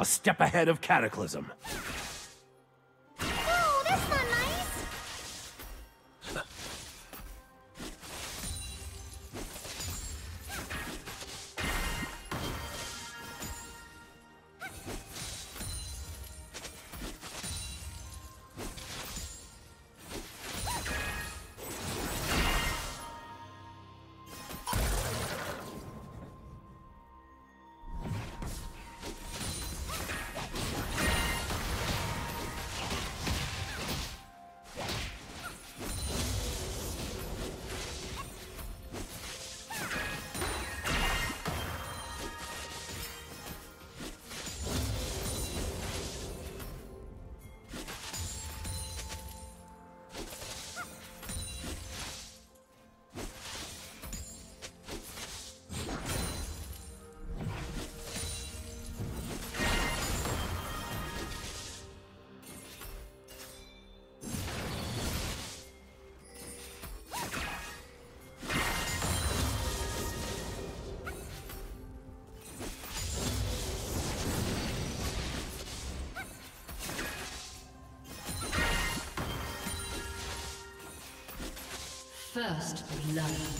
A step ahead of Cataclysm. First blood.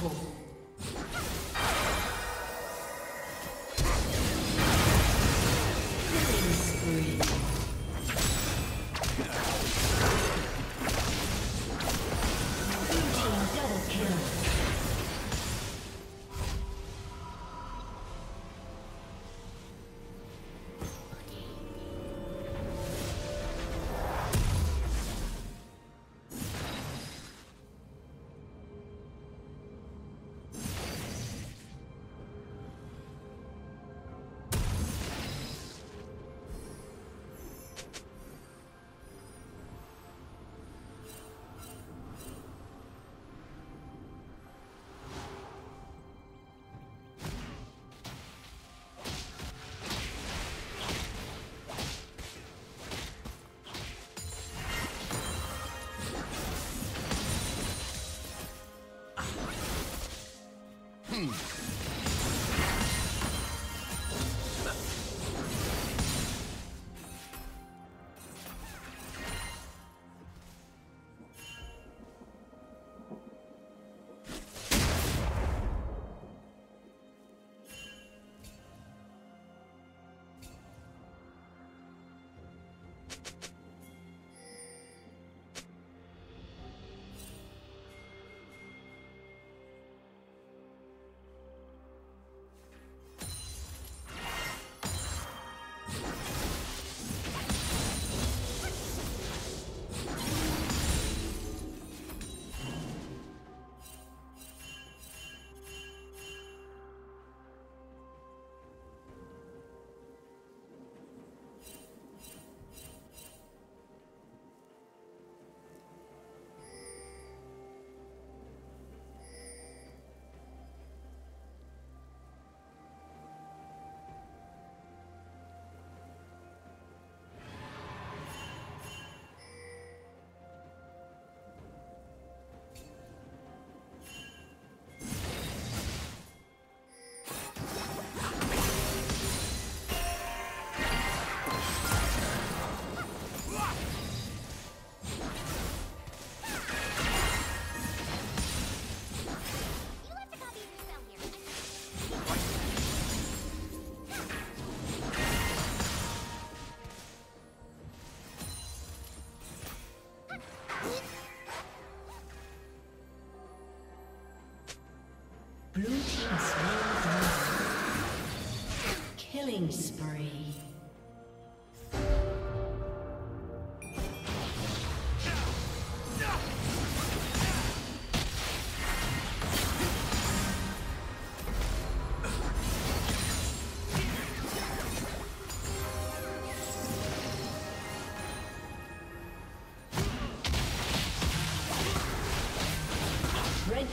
Unstoppable.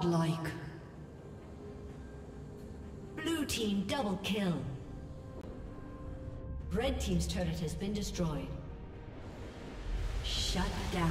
Godlike. Blue team double kill. Red team's turret has been destroyed. Shut down.